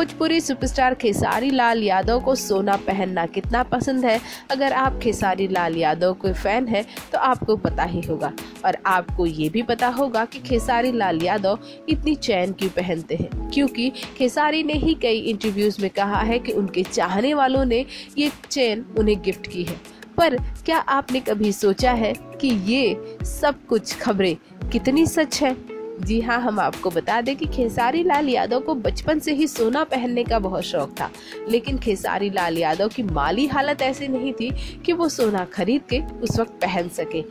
Bhojpuri superstar Khesari Lal Yadav को सोना पहनना कितना पसंद है? अगर आप खेसारी लाल यादव के फ़ैन हैं तो आपको पता ही होगा। और आपको ये भी पता होगा कि खेसारी लाल यादव इतनी चैन क्यों पहनते हैं? क्योंकि खेसारी ने ही कई इंटरव्यूज़ में कहा है कि उनके चाहने वालों ने ये चैन उन्हें गिफ्ट की है। पर क्या आपने कभी सोचा है कि ये सब कुछ खबरें कितनी सच है? जी हाँ हम आपको बता दें कि खेसारी लाल यादव को बचपन से ही सोना पहनने का बहुत शौक था। लेकिन खेसारी लाल यादव की माली हालत ऐसी नहीं थी कि वो सोना खरीद के उस वक्त पहन सके।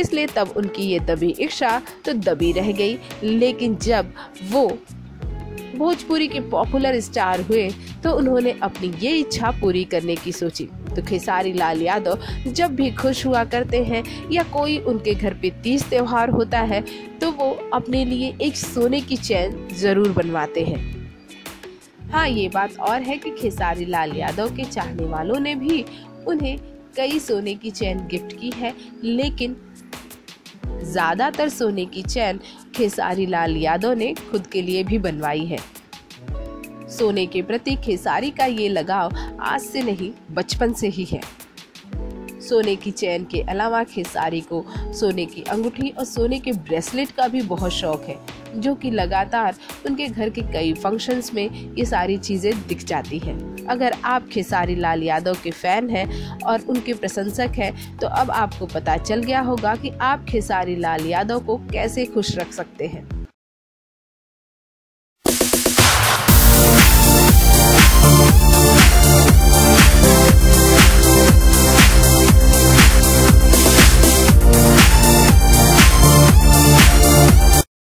इसलिए तब उनकी ये दबी इच्छा तो दबी रह गई। लेकिन जब वो भोजपुरी के पॉपुलर स्टार हुए तो उन्होंने अपनी ये इच्छा पूरी करने की सोची। तो खेसारी लाल यादव जब भी खुश हुआ करते हैं या कोई उनके घर पे तीज त्यौहार होता है तो वो अपने लिए एक सोने की चैन ज़रूर बनवाते हैं। हाँ ये बात और है कि खेसारी लाल यादव के चाहने वालों ने भी उन्हें कई सोने की चैन गिफ्ट की है, लेकिन ज़्यादातर सोने की चैन खेसारी लाल यादव ने खुद के लिए भी बनवाई है। सोने के प्रति खेसारी का ये लगाव आज से नहीं, बचपन से ही है। सोने की चैन के अलावा खेसारी को सोने की अंगूठी और सोने के ब्रेसलेट का भी बहुत शौक है, जो कि लगातार उनके घर के कई फ़ंक्शंस में ये सारी चीज़ें दिख जाती हैं। अगर आप खेसारी लाल यादव के फ़ैन हैं और उनके प्रशंसक हैं तो अब आपको पता चल गया होगा कि आप खेसारी लाल यादव को कैसे खुश रख सकते हैं।